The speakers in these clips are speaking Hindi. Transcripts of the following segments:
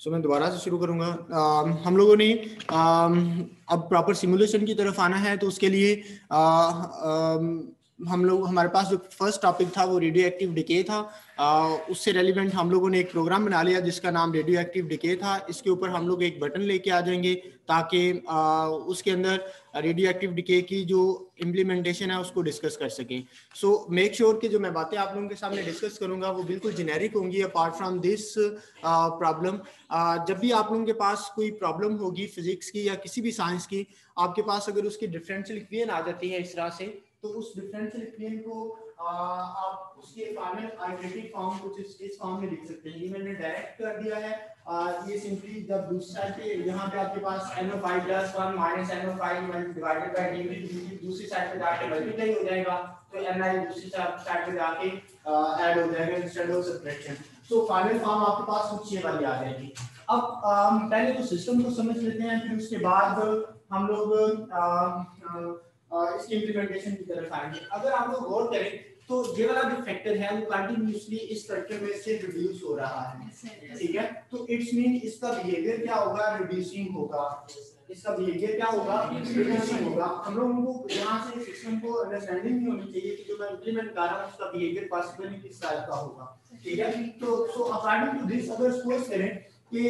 सो मैं दोबारा से शुरू करूँगा। हम लोगों ने अब प्रॉपर सिमुलेशन की तरफ़ आना है तो उसके लिए हम लोग हमारे पास जो फ़र्स्ट टॉपिक था वो रेडियो एक्टिव डिके था। आ, उससे रेलिवेंट हम लोगों ने एक प्रोग्राम बना लिया जिसका नाम रेडियो एक्टिव डिके था। इसके ऊपर हम लोग एक बटन लेके आ जाएँगे ताकि उसके अंदर रेडियो एक्टिव डिके की जो इम्प्लीमेंटेशन है उसको डिस्कस कर सकें। सो मेक श्योर कि जो मैं बातें आप लोगों के सामने डिस्कस करूँगा वो बिल्कुल जेनेरिक होंगी अपार्ट फ्रॉम दिस प्रॉब्लम जब भी आप लोगों के पास कोई प्रॉब्लम होगी फिजिक्स की या किसी भी साइंस की आपके पास अगर उसकी डिफरेंशियल इक्वेशन आ जाती है इस तरह से तो उस डिफरेंशियल इक्वेशन को आप उसके फाइनल आइडेंटिटी फॉर्म कुछ इस, इस फॉर्म में लिख सकते हैं। ये मैंने डायरेक्ट कर दिया है। आ, ये सिंपली जब दूसरी पे यहाँ पे आपके पास NO5 plus 1 minus NO5 divided by dV दूसरी साइड पे जाके मल्टीप्लाई हो जाएगा। तो Ni दूसरी साइड पे जाके ऐड हो जाएगा instead of subtraction so final form आपके पास कुछ ये वाली आ जाएगी। अब हम पहले तो सिस्टम को समझ लेते हैं फिर उसके बाद हम लोग इसकी इम्प्लीमेंटेशन की तरफ़ आएँगे अगर आप लोग गौर करें तो ये वाला जो फैक्टर है, वो कंटिन्यूसली इस फैक्टर में से रिड्यूस हो रहा है। ठीक है? तो इट्स मीन इसका बिहेवियर क्या होगा? रिड्यूसिंग होगा। इसका बिहेवियर क्या होगा? रिड्यूसिंग होगा। हम लोगों को यहाँ से सिस्टम को अंडरस्टैंडिंग नहीं होनी चाहिए कि जो मैं इंप्लीमेंट कर रहा हूँ, उसका बिहेवियर पॉसिबली किस टाइप का होगा। ठीक है? तो सो अकॉर्डिंग टू दिस अगर सपोज़ करें कि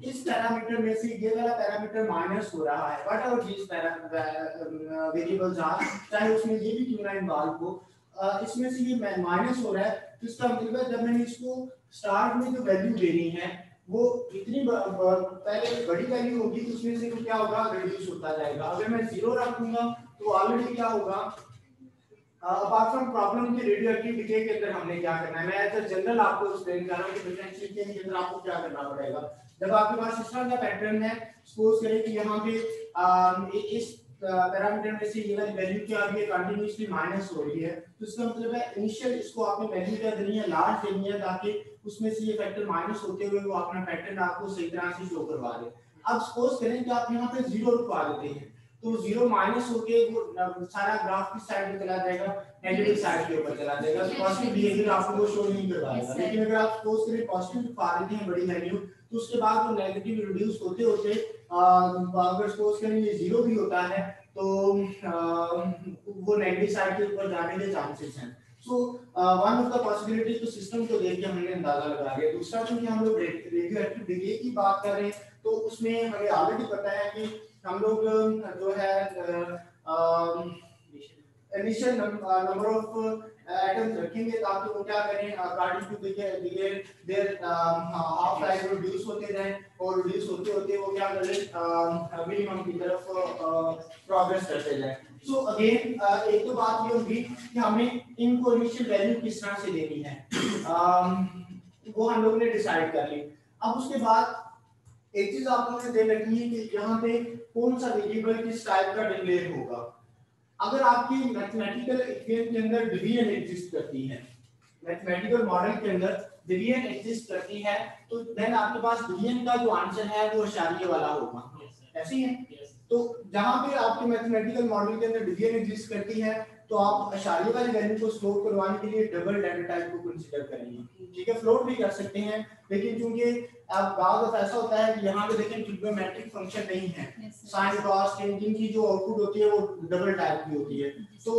इस पैरामीटर में से ये वाला पैरामीटर माइनस हो रहा है what our this variables are चाहे उसमें ये भी क्यों ना इन्वॉल्व हो। इसमें से ये माइनस हो रहा है तो इसका मतलब जब मैंने इसको स्टार्ट में जो वैल्यू देनी है, वो इतनी पहले बड़ी वैल्यू होगी तो उसमें से क्या होगा? रिड्यूस होता जाएगा। अगर मैं ज़ीरो रखूँगा तो ऑलरेडी क्या होगा? अपार्ट फ्रॉम प्रॉब्लम के रेडियो एक्टिव डिके के अंदर हमने क्या करना है? मैं एज जनरल आपको एक्सप्लेन कर रहा हूँ कि डिफरेंशिएशन के अंदर आपको क्या करना पड़ेगा। जब आपके पास इस तरह का पैटर्न है सपोज़ करें कि यहाँ पे इस पैरामीटर में से ये वाली वैल्यू क्या आ रही है? कंटीन्यूअसली माइनस हो रही है। तो इसका मतलब है इनिशियल इसको आपने वैल्यू क्या देनी है? लार्ज देनी है ताकि उसमें से ये फैक्टर माइनस होते हुए वो अपना पैटर्न आपको सही तरह से शो करवा दे। अब सपोज़ करें कि आप यहाँ पे ज़ीरो रखवा देते हैं। तो ज़ीरो माइनस होके वो सारा ग्राफ किस साइड पे चला जाएगा? नेगेटिव साइड के ऊपर चला जाएगा। पॉजिटिव बिहेवियर आपको शो नहीं करवाएगा लेकिन अगर आप सपोज़ करें पॉजिटिव रखवा देते हैं बड़ी वैल्यू तो उसके बाद वो नेगेटिव रिड्यूस होते होते अगर सपोज़ करें ये ज़ीरो भी होता है तो वो नेगेटिव साइड के ऊपर जाने के चांसेस हैं। So one of the possibilities तो सिस्टम को देख के हमने अंदाज़ा लगा लिया। दूसरा चूँकि हम लोग रेडियो एक्टिव डिले की बात कर रहे हैं तो उसमें हमें ऑलरेडी पता है कि हम लोग, जो है इनिशियल नंबर ऑफ़ एटम्स रखेंगे ताकि वो क्या करें अकॉर्डिंग टू दिए देयर हाफ़ लाइफ रिड्यूस होते जाएँ और रिड्यूस होते होते वो क्या करें मिनिमम की तरफ़ प्रोग्रेस करते जाएँ सो अगेन एक तो बात ये होगी कि हमें इनको इनिशियल वैल्यू किस तरह से देनी है। वो हम लोगों ने डिसाइड कर ली। अब उसके बाद एक चीज़ आप लोगों ने दे रखी है कि यहाँ पे कौन सा वेरिएबल किस टाइप का डिक्लेयर होगा। अगर आपकी मैथमेटिकल इक्वेशन के अंदर डिवीज़न एग्जिस्ट करती है मैथमेटिकल मॉडल के अंदर डिवीज़न एग्जिस्ट करती है तो देन आपके पास डिवीज़न का जो आंसर है वो इशारे वाला होगा। ऐसे ही है? तो जहाँ पे आपके मैथमेटिकल मॉडल के अंदर डिवीज़न एग्जिस्ट करती है तो आप अशारिये वाली वैल्यू को स्लोप करवाने के लिए डबल डेटा टाइप को कंसीडर करेंगे ठीक है फ्लोट भी कर सकते हैं लेकिन क्योंकि अब दफ़ा ऐसा होता है कि यहाँ पे देखें ट्रिग्नोमेट्रिक फ़ंक्शन नहीं है। साइन कॉस टेन की जो आउटपुट होती है वो डबल टाइप की होती है। तो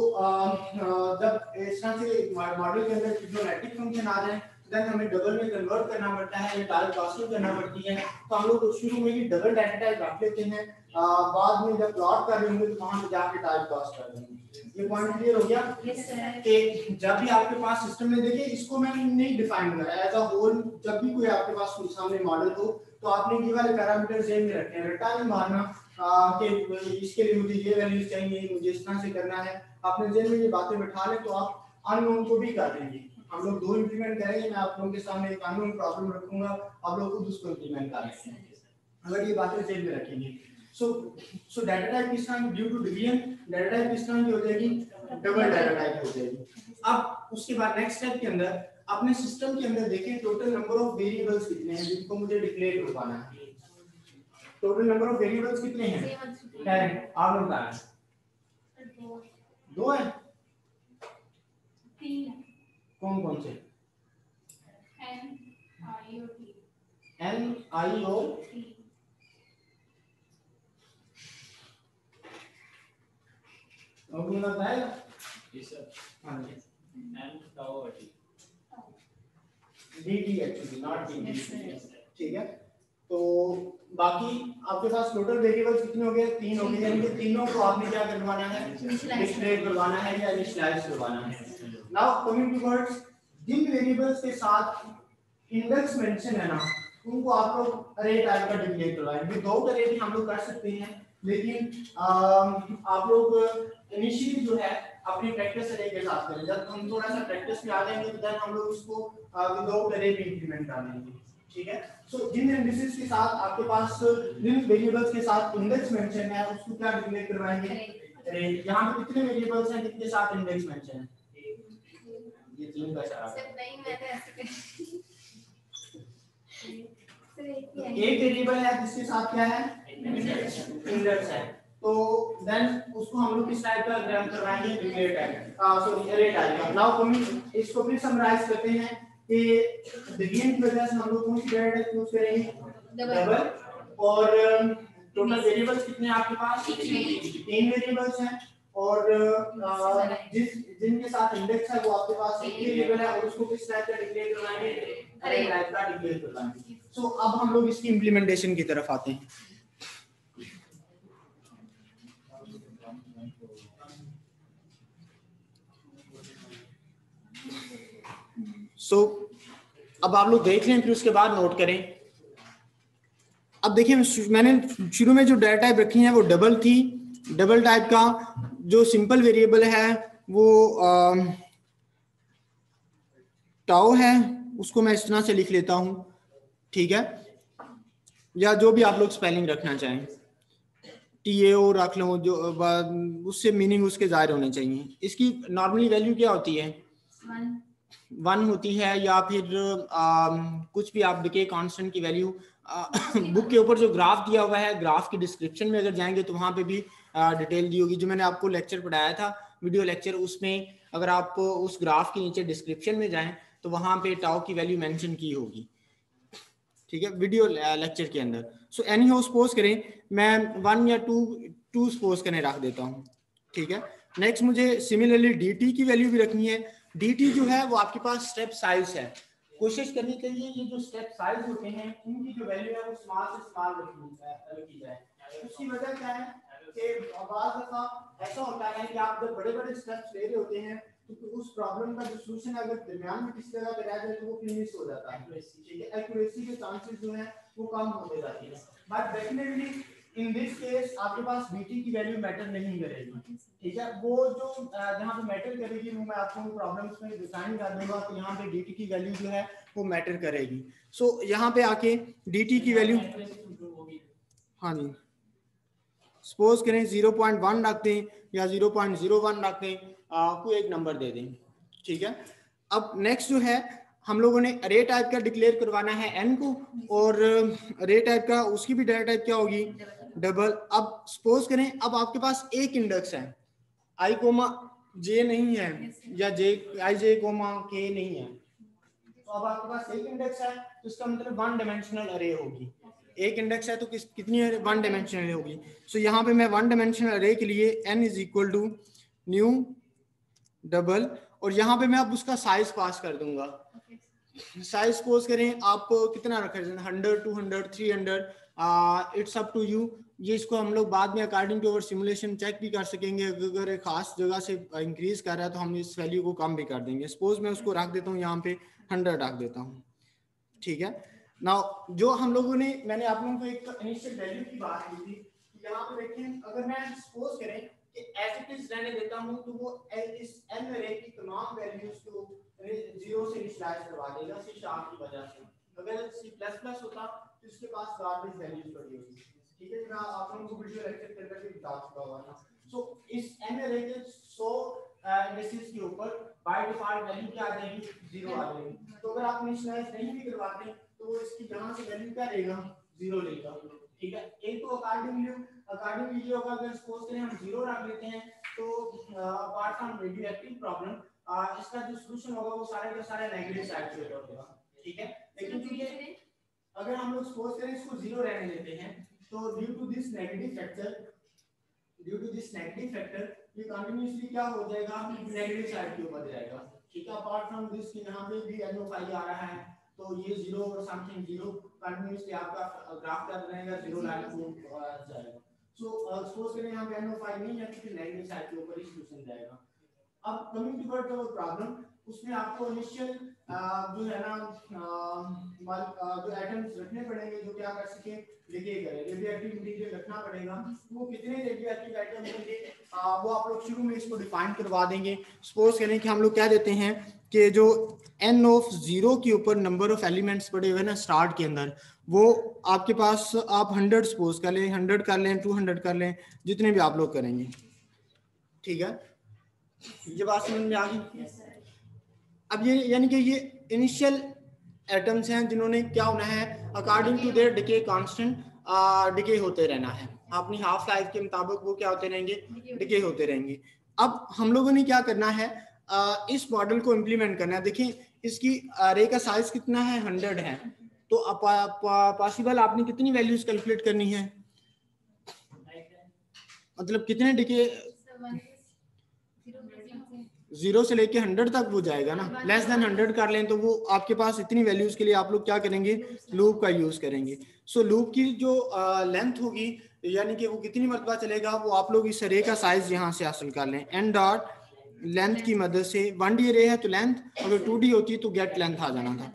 जब इस तरह से मॉडल के अंदर ट्रिग्नोमेट्रिक फ़ंक्शन आ जाए देन हमें डबल में कन्वर्ट करना पड़ता है या डायरेक्ट कॉस्टिंग करना पड़ती है तो हम लोग शुरू में ही डबल डाटा टाइप रख लेते हैं। बाद में जब प्लॉट कर रहे होंगे तो वहाँ पे जाके टाइप कास्ट कर देंगे ये पॉइंट क्लियर हो गया? कि जब भी आपके पास सिस्टम में देखिए इसको मैंने नहीं डिफाइन करा। एज अ होल जब भी कोई आपके पास कोई सामने मॉडल हो तो आपने ये वाले पैरामीटर जेन में रखे हैं। रटा नहीं मारना कि इसके लिए मुझे ये वैल्यूज़ चाहिए मुझे इस तरह से करना है। आपने जेन में ये बातें बैठा लें तो आप अननोन को भी कर देंगे। हम लोग दो इंप्लीमेंट करेंगे मैं आप लोगों के सामने एक अननोन प्रॉब्लम रखूँगा आप लोग खुद उसको इंप्लीमेंट करेंगे अगर ये बातें जेन में रखेंगे। सो सो डाटा टाइप किस तरह due to division data type किस तरह की हो जाएगी डबल डाटा टाइप हो जाएगी। अब उसके बाद नेक्स्ट स्टेप के अंदर अपने सिस्टम के अंदर देखें टोटल नंबर ऑफ़ वेरिएबल्स कितने हैं जिनको मुझे डिक्लेयर करवाना है। टोटल नंबर ऑफ़ वेरिएबल्स कितने हैं? आप बताएँ दो है। कौन कौन से? N I O D T actually not D ठीक है? तो बाकी आपके पास टोटल वेरिएबल्स कितने हो गए? तीन हो गए। यानी कि तीनों को आपने क्या करवाना है? डिस्प्लेट करवाना है या इनिशियलाइज करवाना है? नाउ कमिंग टुवर्ड्स जिन वेरिएबल्स के साथ इंडेक्स मेंशन है ना उनको आप लोग अरे टाइप का डिक्लेयर करवाएँगे दो तरह भी हम लोग कर सकते हैं लेकिन आ, आप लोग इनिशियली जो है अपनी प्रैक्टिस अरे के साथ करें। जब हम थोड़ा सा प्रैक्टिस में आ जाएँगे तो देन हम लोग उसको विदाउट भी इंप्लीमेंट कर लेंगे ठीक है? सो so, जिन इंडिसेस के साथ आपके पास जिन वेरिएबल्स के साथ इंडेक्स मेंशन है उसको क्या डिक्लेयर करवाएँगे? अरे यहाँ पे कितने वेरिएबल्स हैं जिनके साथ इंडेक्स मेंशन है? ये तीन का इशारा सिर्फ़ नहीं मैंने ऐसे एक वेरिएबल है जिसके साथ क्या है? इंडेक्स है। तो देन उसको हम लोग किस टाइप का ग्राम करवाएँगे? Declare type sorry array type now coming इसको फिर समराइज करते हैं कि बिगिन की वजह से हम लोग कौन सी डाटा टाइप यूज़ करेंगे? डबल और टोटल वेरिएबल्स कितने आपके पास? तीन वेरिएबल्स हैं। और जिस जिनके साथ इंडेक्स है वो आपके पास एक वेरिएबल है और उसको किस टाइप का डिक्लेयर करवाएँगे? अरे। टाइप का डिक्लेयर करवाएँगे। सो अब हम लोग इसकी इंप्लीमेंटेशन की तरफ़ आते हैं। सो so, अब आप लोग देख लें फिर उसके बाद नोट करें। अब देखिए मैंने शुरू में जो डाटा टाइप रखी है वो डबल थी। डबल टाइप का जो सिंपल वेरिएबल है वो टाओ है उसको मैं इस तरह से लिख लेता हूँ। ठीक है? या जो भी आप लोग स्पेलिंग रखना चाहें। टी ए रख लो जो उससे मीनिंग उसके ज़ाहिर होने चाहिए। इसकी नॉर्मली वैल्यू क्या होती है? वन होती है या फिर आ, कुछ भी आप डिके कांस्टेंट की वैल्यू बुक के ऊपर जो ग्राफ दिया हुआ है ग्राफ की डिस्क्रिप्शन में अगर जाएँगे तो वहाँ पे भी आ, डिटेल दी होगी। जो मैंने आपको लेक्चर पढ़ाया था वीडियो लेक्चर उसमें अगर आप उस ग्राफ के नीचे डिस्क्रिप्शन में जाएँ तो वहाँ पे टाउ की वैल्यू मेंशन की होगी। ठीक है? वीडियो लेक्चर के अंदर। सो एनी हो सपोज़ करें मैं वन या टू टू सपोज़ करने रख देता हूँ। ठीक है? नेक्स्ट मुझे सिमिलरली डी की वैल्यू भी रखनी है। डीटी जो है, वो आपके पास स्टेप साइज़ है। कोशिश करनी चाहिए, ये जो स्टेप साइज़ होते हैं, इनकी जो वैल्यू है, वो स्मॉल से स्मॉल रखी जाए। उसकी वजह क्या है कि बार ऐसा होता है कि आप जब बड़े बड़े स्टेप्स ले रहे होते हैं तो उस प्रॉब्लम का जो सॉल्यूशन अगर दरमियान में किसी जगह रह जाए तो वो मिस हो जाता है। एक्यूरेसी के चांसेस जो है, वो कम होते जाते हैं। But definitely in this case आपके पास बीटी की वैल्यू मैटर नहीं करेगी। ठीक है? वो जो जहाँ पे मैटर करेगी वो मैं आपको प्रॉब्लम्स में डिज़ाइन कर दूँगा तो यहाँ पे डीटी की वैल्यू जो है वो मैटर करेगी। सो so, यहाँ पे आके डीटी की वैल्यू हाँ जी। सपोज़ करें ज़ीरो पॉइंट वन रख दें या ज़ीरो पॉइंट ज़ीरो वन रख दें आपको एक नंबर दे दें। ठीक है? अब नेक्स्ट जो है हम लोगों ने अरे टाइप का डिक्लेयर करवाना है एन को और रे टाइप का उसकी भी डाटा टाइप क्या होगी? डबल अब सपोज़ करें अब आपके पास एक इंडेक्स है। आई कोमा जे नहीं है या जे आई जे कोमा के नहीं है। तो अब आपके पास एक इंडेक्स है तो इसका मतलब वन डायमेंशनल अरे होगी। एक इंडेक्स है तो किस कितनी वन डायमेंशनल अरे होगी। सो so, यहाँ पे मैं वन डायमेंशनल अरे के लिए N is equal to new double और यहाँ पे मैं अब उसका साइज़ पास कर दूँगा। साइज़ सपोज़ करें आप कितना रखें hundred two hundred three hundred it's up to you ये इसको हम लोग बाद में according to our simulation check भी कर सकेंगे। अगर एक खास जगह से इंक्रीज कर रहा है तो हम इस वैल्यू को कम भी कर देंगे। सपोज़ मैं उसको रख देता हूँ, यहाँ पे हंड्रेड रख देता हूँ। ठीक है? ना जो हम लोगों ने, मैंने आप लोगों को एक इनिशियल वैल्यू की बात की थी। यहाँ पे देखें अगर मैं सपोज़ करें कि एज इट इज़ रहने देता हूँ तो वो इस एन रे की तमाम वैल्यूज़ को ज़ीरो से इनिशियलाइज करवा देगा सी शार्प की वजह से। अगर सी प्लस प्लस होता तो इसके पास गार्बेज वैल्यूज़ पड़ी होगी ठीक है मैं आप लोगों को वीडियो लेक्चर कर करके बता चुका हुआ था सो इस एन अरे के 100 इंडेक्सेस के ऊपर बाय डिफ़ॉल्ट वैल्यू क्या आ जाएगी? ज़ीरो आ जाएगी। तो अगर आप इनिशियलाइज नहीं भी करवाते तो इसकी यहाँ से वैल्यू क्या रहेगा ज़ीरो लेगा। ठीक है? एक तो अकॉर्डिंगली अकॉर्डिंगली ये होगा अगर सपोज़ करें हम ज़ीरो रख लेते हैं तो apart from radioactive problem इसका जो सॉल्यूशन होगा वो सारे के सारे नेगेटिव साइड से होगा। ठीक है? लेकिन चूँकि अगर हम लोग सपोज़ करें इसको ज़ीरो रहने देते हैं तो due to this negative factor due to this negative factor ये कंटिन्यूअसली क्या हो जाएगा? नेगेटिव साइड के ऊपर जाएगा। ठीक है फ्रॉम दिस कि यहाँ पे भी NO5 आ रहा है तो ये ज़ीरो और समथिंग ज़ीरो कंटिन्यूअसली आपका ग्राफ कर रहेगा ज़ीरो लाइन को जाएगा। सो सपोज़ करें यहाँ पे NO5 नहीं है तो नेगेटिव साइड के ऊपर ही जाएगा। अब कमिंग टू वर्ड प्रॉब्लम उसमें आपको इनिशियल जो है ना जो एटम्स रखने पड़ेंगे, जो क्या कर सके डिके करें। रेडियो एक्टिव मटेरियल रखना पड़ेगा, वो कितने रेडियो एक्टिव आइटम होंगे वो आप लोग शुरू में इसको डिफाइन करवा देंगे। सपोज़ करें कि हम लोग क्या देते हैं कि जो एन ऑफ़ ज़ीरो के ऊपर नंबर ऑफ़ एलिमेंट्स पड़े हुए ना स्टार्ट के अंदर, वो आपके पास आप हंड्रेड सपोज़ कर लें हंड्रेड कर लें टू हंड्रेड कर लें, जितने भी आप लोग करेंगे। ठीक है? ये बात समझ में आ गई? अब ये यानी कि ये इनिशियल एटम्स हैं जिन्होंने क्या होना है according to their decay constant decay होते रहना है। अपनी हाफ़ लाइफ के मुताबिक वो क्या होते रहेंगे? डिके होते रहेंगे। अब हम लोगों ने क्या करना है आ, इस मॉडल को इम्प्लीमेंट करना है। देखिए इसकी रे का साइज़ कितना है? हंड्रेड है। तो पॉसिबल आपने कितनी वैल्यूज़ कैलकुलेट करनी है? मतलब कितने डिके ज़ीरो से लेके हंड्रेड तक वो जाएगा ना। लेस देन हंड्रेड कर लें तो वो आपके पास इतनी वैल्यूज़ के लिए आप लोग क्या करेंगे? लूप का यूज़ करेंगे। सो so, लूप की जो लेंथ होगी यानी कि वो कितनी मरतबा चलेगा वो आप लोग इस रे का साइज़ यहाँ से हासिल कर लें। एन डॉट लेंथ की मदद से। वन डी रे है तो लेंथ अगर टू डी होती तो गेट लेंथ आ जाना था।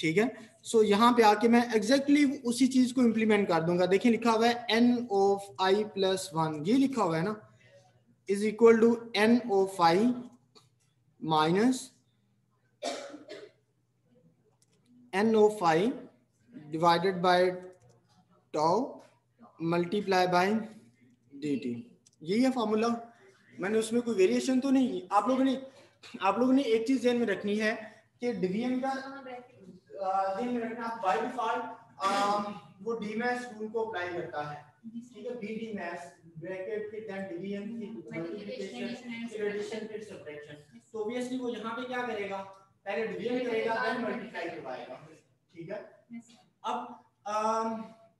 ठीक है? सो so, यहाँ पे आके मैं एग्जैक्टली exactly उसी चीज़ को इम्प्लीमेंट कर दूँगा। देखिए लिखा हुआ है N of I plus one ये लिखा हुआ है ना? Is equal to N O five minus NO5 divided by tau multiply by dt. यही है फॉर्मूला मैंने उसमें कोई वेरिएशन तो नहीं। आप लोगों ने आप लोगों ने एक चीज़ ध्यान में रखनी है कि डिवीज़न का ध्यान में रखना बाय डिफ़ॉल्ट वो डी मैथ्स रूल को अप्लाई करता है। ठीक है? बी डी मैथ्स ब्रैकेट फिर देन डिवीज़न फिर मल्टीप्लिकेशन फिर एडिशन फिर सब्ट्रैक्शन तो ऑब्वियसली वो यहाँ पे क्या करेगा? पहले डिवीज़न करेगा देन मल्टीप्लाई करवाएगा। ठीक है? अब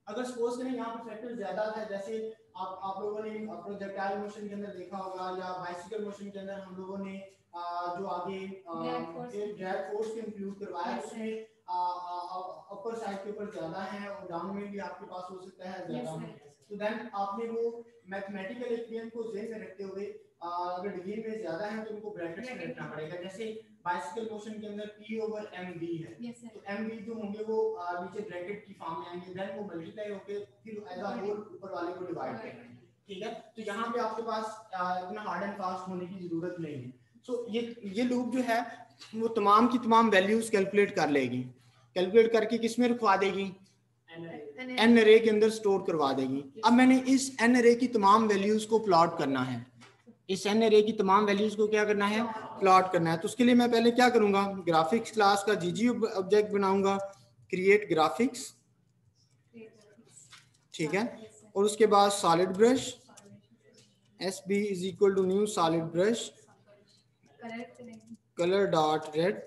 अगर सपोज़ करें यहाँ पर फैक्टर ज़्यादा था जैसे आप आप लोगों ने प्रोजेक्टाइल मोशन के अंदर देखा होगा या बाइसिकल मोशन के अंदर हम लोगों ने जो आगे ड्रैग फोर्स को इंक्लूड करवाया उसमें अपर साइड के ऊपर ज़्यादा है और डाउन में भी आपके पास हो सकता है ज़्यादा तो देन आपने वो मैथमेटिकल इक्वेशन को जेन में रखते हुए अगर डिग्री में ज़्यादा है तो उनको ब्रैकेट्स में रखना पड़ेगा। जैसे बाइसिकल मोशन के अंदर p ओवर mv है। Yes, तो mv जो होंगे वो नीचे ब्रैकेट की फॉर्म में आएँगे देन वो मल्टीप्लाई होके फिर एज अ होल ऊपर वाले को डिवाइड करेंगे। ठीक है? तो यहाँ पे आपके पास इतना हार्ड एंड फास्ट होने की ज़रूरत नहीं है। सो so, ये ये लूप जो है वो तमाम की तमाम वैल्यूज़ कैलकुलेट कर लेगी। कैलकुलेट करके किसमें रखवा देगी? एन अरे के अंदर स्टोर करवा देगी। अब मैंने इस एन अरे की तमाम वैल्यूज़ को प्लॉट करना है। इस एन अरे की तमाम वैल्यूज़ को क्या करना है? प्लॉट करना है। तो उसके लिए मैं पहले क्या करूँगा? ग्राफिक्स क्लास का जीजी ऑब्जेक्ट बनाऊँगा। क्रिएट ग्राफिक्स ठीक है? और उसके बाद solid brush S B is equal to new solid brush colour dot red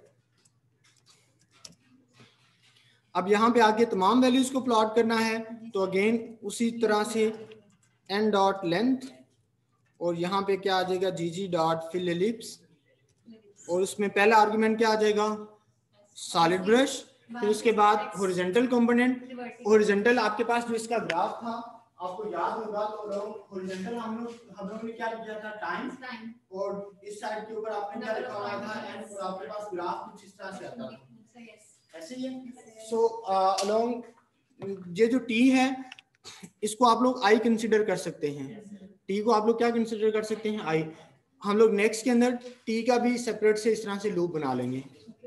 अब यहाँ पे आगे तमाम वैल्यूज़ को प्लॉट करना है। तो अगेन उसी तरह से एन डॉट लेंथ और यहाँ पे क्या आ जाएगा? G G dot fill ellipse और उसमें पहला आर्गुमेंट क्या आ जाएगा? सॉलिड ब्रश फिर उसके बाद हॉरिजेंटल कंपोनेंट हॉरिजेंटल आपके पास जो इसका ग्राफ था आपको याद होगा तो हॉरिजेंटल हम लोग हम लोगों ने क्या किया था? टाइम और इस साइड के ऊपर आपने क्या लिखा हुआ था? एंड और आपके पास ग्राफ कुछ इस तरह से आता था। ऐसे ही सो अलोंग ये जो टी है, इसको आप लोग आई कंसिडर कर सकते हैं। टी को आप लोग क्या कंसिडर कर सकते हैं? आई हम लोग नेक्स्ट के अंदर टी का भी सेपरेट से इस तरह से लूप बना लेंगे।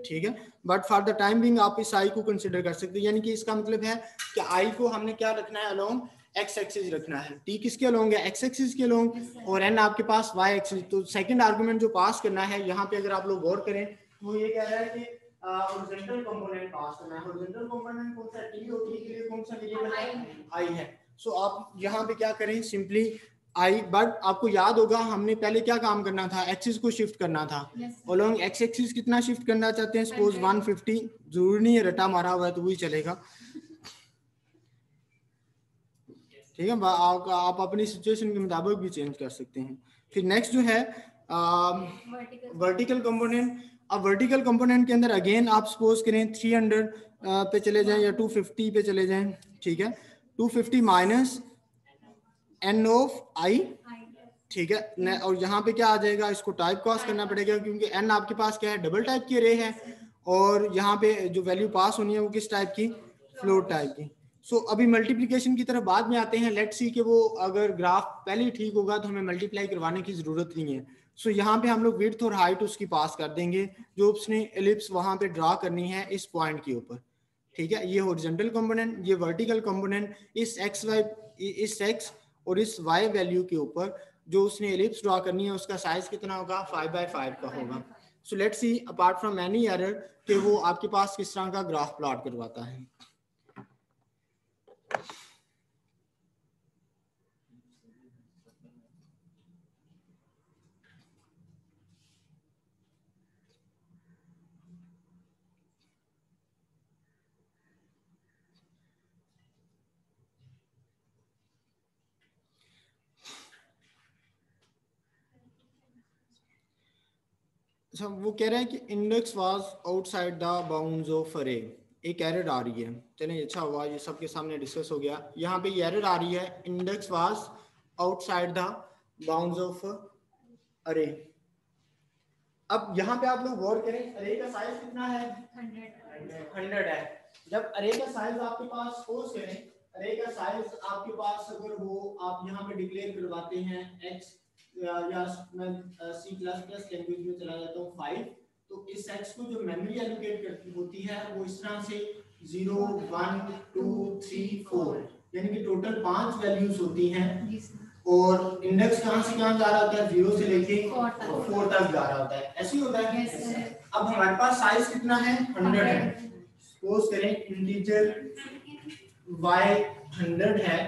ठीक है? But for the time being आप इस आई को कंसिडर कर सकते हैं। यानी कि इसका मतलब है कि आई को हमने क्या रखना है अलोंग एक्स एक्सिस रखना है। टी किसके अलोंग है? एक्स एक्सिस के अलोंग और एन आपके पास वाई एक्सिस तो सेकंड आर्गुमेंट जो पास करना है, यहाँ पे अगर आप लोग गौर करें तो ये कह रहा है कि हॉरिजॉन्टल कंपोनेंट पास करना है। हॉरिजॉन्टल कंपोनेंट कौन सा टी और टी के लिए कौन सा वेरिएबल है? आई है। सो so, आप यहाँ पे क्या करें? सिंपली आई बट आपको याद होगा हमने पहले क्या काम करना था? एक्सिस को शिफ्ट करना था। और एक्स एक्सिस कितना शिफ्ट करना चाहते हैं? सपोज़ 150 ज़रूरी नहीं है रटा मारा हुआ है तो वही चलेगा। ठीक है आप, आप अपनी सिचुएशन के मुताबिक भी चेंज कर सकते हैं। फिर नेक्स्ट जो है वर्टिकल कंपोनेंट अब वर्टिकल कंपोनेंट के अंदर अगेन आप सपोज़ करें 300 पे चले जाएँ या 250 पे चले जाएँ ठीक है? 250 fifty minus N of I ठीक है? और यहाँ पे क्या आ जाएगा? इसको टाइप कॉस्ट करना पड़ेगा क्योंकि एन आपके पास क्या है? डबल टाइप की रे है। और यहाँ पे जो वैल्यू पास होनी है वो किस टाइप की? फ्लोर टाइप की। सो so, अभी मल्टीप्लिकेशन की तरफ़ बाद में आते हैं। लेट सी कि वो अगर ग्राफ पहले ही ठीक होगा तो हमें मल्टीप्लाई करवाने की ज़रूरत नहीं है। सो so, यहाँ पे हम लोग विड्थ और हाइट उसकी पास कर देंगे जो उसने एलिप्स वहाँ पे ड्रा करनी है इस पॉइंट के ऊपर। ठीक है? ये हॉरिजॉन्टल कंपोनेंट ये वर्टिकल कंपोनेंट इस एक्स वाई इस एक्स और इस वाई वैल्यू के ऊपर जो उसने एलिप्स ड्रा करनी है उसका साइज़ कितना होगा? फाइव बाई फाइव का होगा। So let's see apart from any error कि वो आपके पास किस तरह का ग्राफ प्लॉट करवाता है। अच्छा वो कह रहे हैं कि index was outside the bounds of array एक एरर आ रही है। चलिए अच्छा हुआ, ये सबके सामने डिस्कस हो गया। यहाँ पे एरर आ रही है। Index was outside the bounds of array अब यहाँ पे आप लोग गौर करें अरे का साइज़ कितना है? हंड्रेड है। जब अरे का साइज़ आपके पास सपोज़ करें अरे का साइज़ आपके पास अगर वो आप यहाँ पे डिक्लेयर करवाते हैं एक्स या मैं सी प्लस प्लस लैंग्वेज में चला जाता हूँ फाइव तो इस सेट्स को जो मेमोरी एलोकेट करती होती है वो इस तरह से zero one two three four यानी कि टोटल पाँच वैल्यूज़ होती हैं। और इंडेक्स कहाँ से कहाँ जा रहा होता है? ज़ीरो से लेके फोर तक। जा रहा होता है। ऐसे ही होता है। अब हमारे पास साइज़ कितना है? हंड्रेड है। सपोज़ करें इंटीजर वाई हंड्रेड है।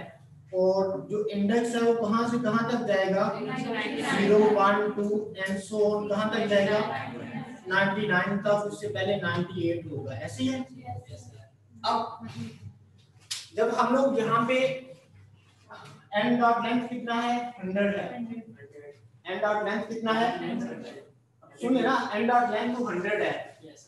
और जो इंडेक्स है वो कहाँ से कहाँ तक जाएगा? Zero one two and so कहाँ तक जाएगा? 99 तक, उससे पहले 98 होगा। ऐसे ही है? अब जब हम लोग यहाँ पे एंड डॉट लेंथ कितना है? 100 है। एंड डॉट लेंथ कितना है? सुनिए ना एंड डॉट लेंथ तो 100 है।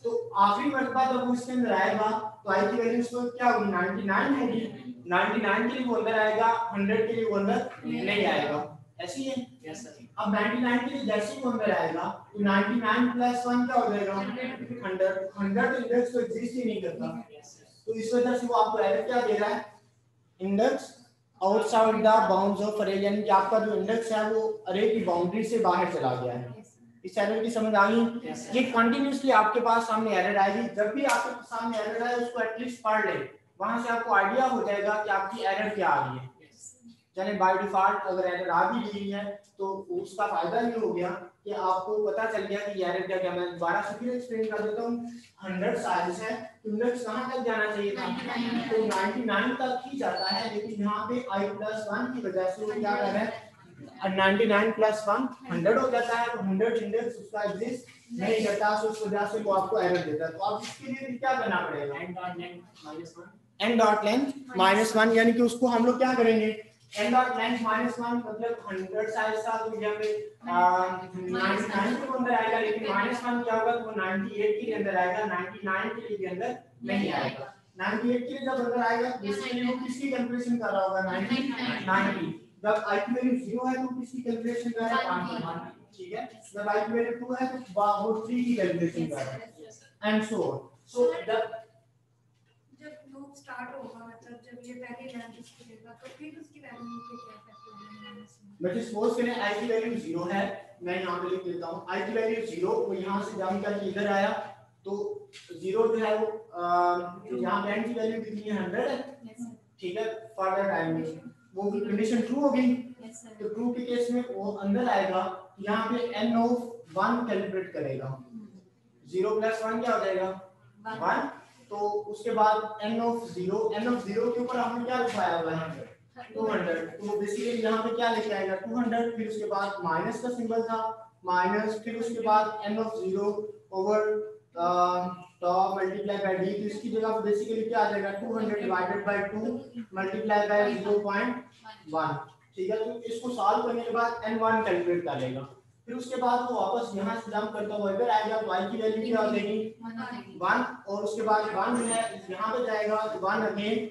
तो आखिरी मरतबा जब वो इसके अंदर आएगा तो आई की वैल्यू क्या होगी? 99 होगी। 99 के लिए वो अंदर आएगा 100 के लिए वो अंदर नहीं आएगा। ऐसी है? यस सर अब 99 के लिए जैसे ही वो अंदर आएगा तो 99 प्लस 1 क्या हो जाएगा? 100 100 तो इंडेक्स तो एग्जिस्ट ही नहीं करता। तो इस वजह से वो आपको एरर क्या दे रहा है? Index outside the bounds of array यानी कि आपका जो इंडेक्स है वो अरे की बाउंड्री से बाहर चला गया है। इस एरर की समझ आ गई? ये कंटिन्यूसली आपके पास सामने एरर आएगी। जब भी आपके सामने एरर आए उसको एटलीस्ट पढ़ ले। वहाँ से आपको आइडिया हो जाएगा कि आपकी एरर क्या आ रही है। चले बाय डिफ़ॉल्ट अगर एरर आ भी गई है तो उसका फ़ायदा ये हो गया कि आपको पता चल गया कि एरर क्या क्या। मैं दोबारा से फिर एक्सप्लेन कर देता हूँ। 100 साइज़ है तो इंडेक्स कहाँ तक जाना चाहिए था? तो 99 तक ही जाता है लेकिन यहाँ पे i प्लस वन की वजह से वो क्या कर रहा है? 99 प्लस 1 100 हो जाता है। तो 100 इंडेक्स उसका एग्जिस्ट नहीं करता तो उस वजह से वो आपको एरर देता है। तो आप इसके लिए क्या करना पड़ेगा? N dot length minus 1 n dot length minus 1 यानी कि उसको हम लोग क्या करेंगे? N डॉट लेंथ माइनस 1 मतलब 100 साइज़ था तो यहाँ पे 99 के अंदर आएगा लेकिन माइनस 1 क्या होगा? तो 98 के अंदर आएगा 99 के लिए अंदर नहीं आएगा। 98 के लिए जब अंदर आएगा बेसिकली वो किसकी कैलकुलेशन कर रहा होगा? 90 90 जब i की वैल्यू 0 है तो किसकी कैलकुलेशन कर रहा है? ठीक है? जब i की वैल्यू 2 है तो वो 3 की कैलकुलेशन कर रहा है। एंड सो सो जब स्टार्ट होगा मतलब जब ये पहली लेंथ इसकी तो फिर उसकी वैल्यू पे क्या इफ़ेक्ट होगा बट सपोज़ करें i की वैल्यू 0 है मैं यहाँ पे लिख देता हूँ। I की वैल्यू 0 वो यहाँ से करके इधर आया तो 0 जो है वो यहाँ पे n की वैल्यू कितनी है? 100 है? ठीक है फॉर टाइम वो कंडीशन ट्रू हो गई तो ट्रू के केस में वो अंदर आएगा यहाँ पे एन ऑफ़ वन कैलकुलेट करेगा। ज़ीरो प्लस वन क्या हो जाएगा? वन तो उसके बाद N of zero N of zero के ऊपर हमने क्या लिखवाया हुआ है टू हंड्रेड तो बेसिकली यहाँ पे क्या लिखा आएगा टू हंड्रेड फिर उसके बाद माइनस का सिंबल था। माइनस फिर उसके बाद एन ऑफ़ ज़ीरो ओवर तो मल्टीप्लाई डी तो इसकी जगह बेसिकली क्या आ जाएगा? 200 डिवाइडेड बाय 2 मल्टीप्लाई बाय 0.1 ठीक है? तो इसको सॉल्व करने के बाद n1 कैलकुलेट कर लेगा। फिर उसके बाद वो वापस यहाँ से जंप करता हुआ इधर आएगा तो y की वैल्यू क्या हो जाएगी 1 और उसके बाद 1 है यहाँ पे जाएगा तो 1 अगेन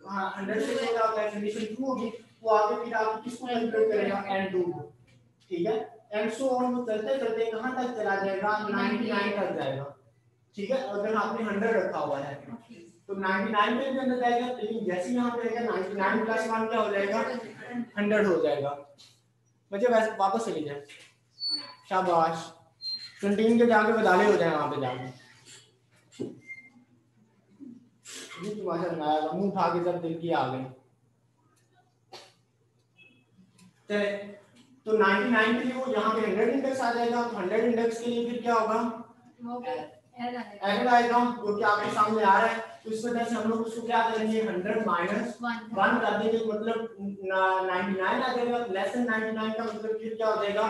हाँ 100 से होता है कंडीशन ट्रू होगी। वो आगे फिर आप किसको कैलकुलेट करेगा? N2 ठीक है? एंड सो ऑन वो चलते चलते कहाँ तक चला जाएगा? 99 तक जाएगा। ठीक है? अगर आपने 100 रखा हुआ है। तो 99 पे भी अंदर जाएगा लेकिन जैसे ही यहाँ पे रहेगा 99 प्लस 1 क्या हो जाएगा? 100 हो जाएगा। मुझे वापस चली जाए। शाबाश। कंटीन के जाके बदाले हो जाए, वहाँ पे जाके। जी तुम्हारा आया मुँह उठा के जब दिल की आ गई तो 99 के लिए वो यहाँ पे 100 इंडेक्स आ जाएगा तो 100 इंडेक्स के लिए फिर क्या होगा? एरर आएगा जो कि आपके सामने आ रहा है तो इस वजह से हम लोग उसको क्या करेंगे 100 माइनस 1 कर देंगे मतलब 99 आ जाएगा लेस देन 99 का मतलब फिर क्या हो जाएगा?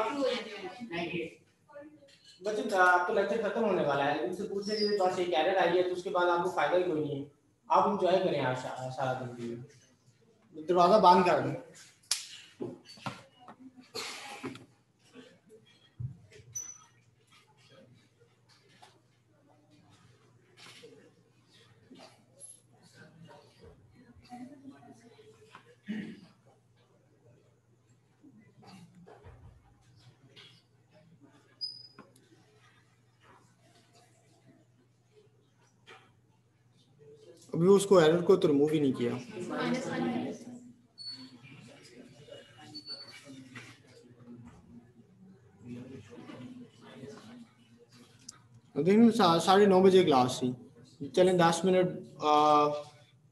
बच्चों आप तो लेक्चर खत्म होने वाला है इनसे पूछने के पास एक एरर आई है तो उसके बाद आपको फ़ायदा ही कोई नहीं है। आप एंजॉय करें आज सारा दिन दरवाज़ा बंद कर दें। अभी उसको एरर को तो रिमूव ही नहीं किया। देखिए साढ़े नौ बजे क्लास थी। चलें, दस मिनट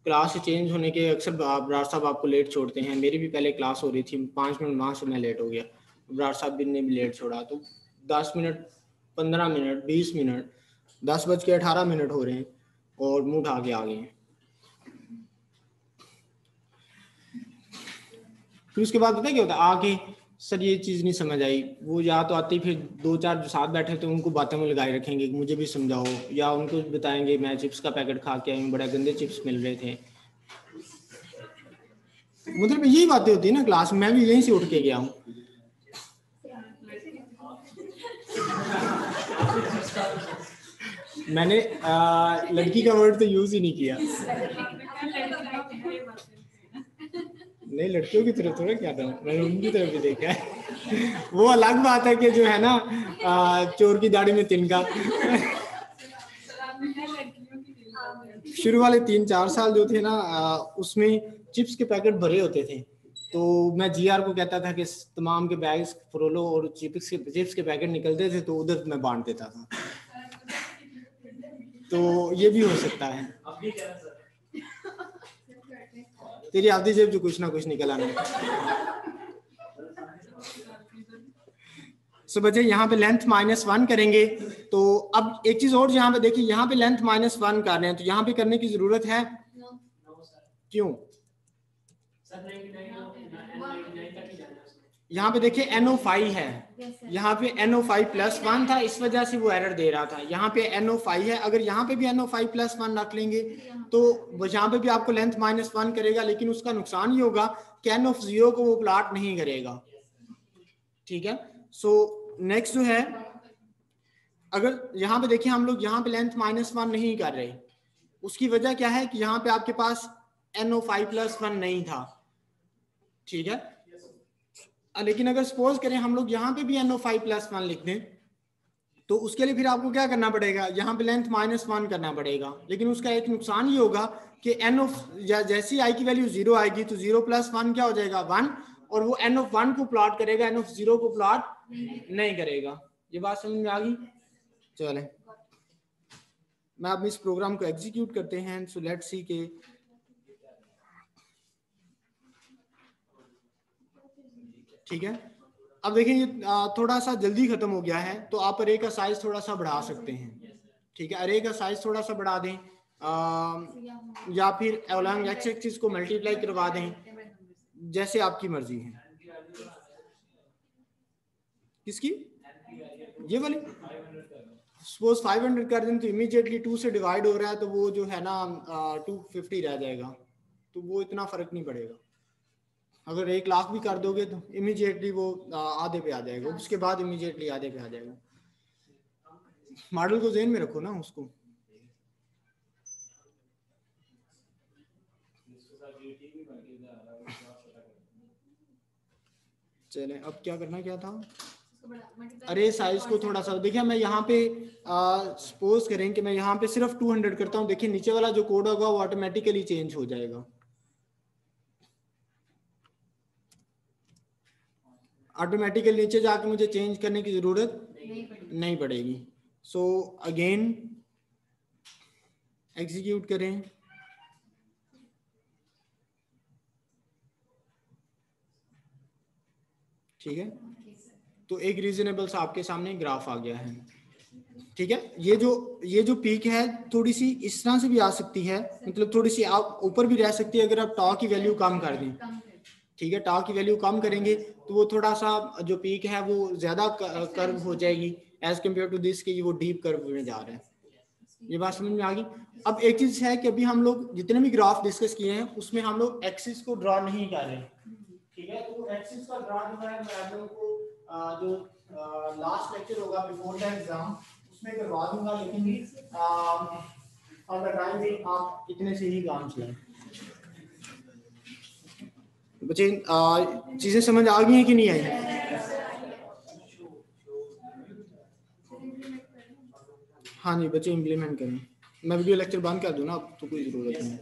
क्लास चेंज होने के अक्सर बरार साहब आपको लेट छोड़ते हैं। मेरी भी पहले क्लास हो रही थी, पाँच मिनट वहाँ से मैं लेट हो गया। बरार साहब भी ने भी लेट छोड़ा। तो दस मिनट, पंद्रह मिनट, बीस मिनट, दस बज के अठारह मिनट हो रहे हैं। और मुँह उठा के आ गए हैं। फिर उसके बाद पता क्या होता है? आके सर ये चीज़ नहीं समझ आई। वो या तो आते ही फिर दो चार जो साथ बैठे थे उनको बातें में लगाए रखेंगे मुझे भी समझाओ या उनको बताएँगे मैं चिप्स का पैकेट खा के आई हूँ बड़े गंदे चिप्स मिल रहे थे। मतलब यही बातें होती है ना क्लास में। मैं भी यहीं से उठ के गया हूँ। मैंने लड़की का वर्ड तो यूज़ ही नहीं किया। नहीं, लड़कियों की तरफ़ थोड़ा क्या था? मैंने उनकी तरफ़ भी देखा है। वो अलग बात है कि जो है ना चोर की दाढ़ी में तिनका। शुरू वाले तीन चार साल जो थे ना उसमें चिप्स के पैकेट भरे होते थे। तो मैं जीआर को कहता था कि तमाम के बैग फ्रोलो और चिप्स के चिप्स के पैकेट निकलते थे तो उधर मैं बांट देता था। तो ये भी हो सकता है। तेरी आधी जेब जो कुछ ना कुछ निकल आने। सो so, बच्चे यहाँ पे लेंथ माइनस वन करेंगे। तो अब एक चीज़ और यहाँ पे देखिए यहाँ पे लेंथ माइनस वन कर रहे हैं। तो यहाँ पे करने की ज़रूरत है? no. क्यों? यहाँ पे देखिए एनओ फाइव है। यहाँ पे एनओ फाइव प्लस वन था इस वजह से वो एरर दे रहा था। यहाँ पे एनओ फाइव है अगर यहाँ पे भी एनओ फाइव प्लस वन रख लेंगे तो यहाँ पे भी आपको लेंथ माइनस वन करेगा लेकिन उसका नुकसान ये होगा कि एन ऑफ़ ज़ीरो को वो प्लाट नहीं करेगा। ठीक है? सो नेक्स्ट जो है अगर यहाँ पे देखिए हम लोग यहाँ पे लेंथ माइनस वन नहीं कर रहे। उसकी वजह क्या है कि यहाँ पे आपके पास N O five plus one नहीं था। ठीक है? लेकिन अगर सपोज़ करें हम लोग यहाँ पे भी एनओ फाइव प्लस वन लिख दें तो उसके लिए फिर आपको क्या करना पड़ेगा? यहाँ पे लेंथ माइनस वन करना पड़ेगा। लेकिन उसका एक नुकसान ये होगा कि एन ऑफ़ जैसी आई की वैल्यू ज़ीरो आएगी तो ज़ीरो प्लस वन क्या हो जाएगा? वन और वो एन ऑफ़ वन को प्लॉट करेगा एन ऑफ़ ज़ीरो को प्लॉट नहीं करेगा। ये बात समझ में आ गई? चले। मैं अब इस प्रोग्राम को एग्जीक्यूट करते हैं सो लेट्स सी के ठीक है? अब देखिए ये थोड़ा सा जल्दी खत्म हो गया है तो आप अरे का साइज़ थोड़ा सा बढ़ा सकते हैं। ठीक है? अरे का साइज़ थोड़ा सा बढ़ा दें आ, या फिर अलॉन्ग एक्स एक्सिस को मल्टीप्लाई करवा दें जैसे आपकी मर्ज़ी है। किसकी? ये वाली। सपोज़ 500 कर दें तो इमीडिएटली टू से डिवाइड हो रहा है तो वो जो है ना टू फिफ्टी रह जाएगा। तो वो इतना फ़र्क नहीं पड़ेगा। अगर एक लाख भी कर दोगे तो इमीडिएटली वो आधे पे आ जाएगा। उसके बाद इमीडिएटली आधे पे आ जाएगा। मॉडल को जेन में रखो ना उसको। चले, अब क्या करना, क्या था? अरे साइज़ को थोड़ा सा, देखिए, मैं यहाँ पे सपोज़ करें कि मैं यहाँ पे सिर्फ़ 200 करता हूँ। देखिए, नीचे वाला जो कोड होगा, वो ऑटोमेटिकली चेंज हो जाएगा। ऑटोमेटिकली नीचे जाके मुझे चेंज करने की ज़रूरत नहीं पड़ेगी। सो अगेन एग्जीक्यूट करें। ठीक है? तो एक रीजनेबल सा आपके सामने ग्राफ आ गया है। ठीक है? ये जो ये जो पीक है, थोड़ी सी इस तरह से भी आ सकती है। मतलब थोड़ी सी आप ऊपर भी रह सकती है, अगर आप टॉ की वैल्यू कम कर दें। ठीक है टॉ की वैल्यू कम करेंगे तो वो थोड़ा सा जो पीक है वो ज़्यादा कर्व हो जाएगी एज कंपेयर टू दिस कि वो डीप कर्व में जा रहा है। ये बात समझ में आ गई? अब एक चीज़ है कि अभी हम लोग जितने भी ग्राफ डिस्कस किए हैं उसमें हम लोग एक्सिस को ड्रॉ नहीं कर रहे। ठीक है तो एक्सिस का ड्रॉ जो है मैं आप लोगों को जो लास्ट लेक्चर होगा बिफोर द एग्ज़ाम उसमें करवा दूँगा लेकिन ऑन द टाइम भी आप इतने से ही काम चलाएँ। बच्चे चीज़ें समझ आ गई हैं कि नहीं आई? हाँ जी, बच्चे इम्प्लीमेंट करें। मैं वीडियो लेक्चर बंद कर दूँ ना, अब तो कोई ज़रूरत नहीं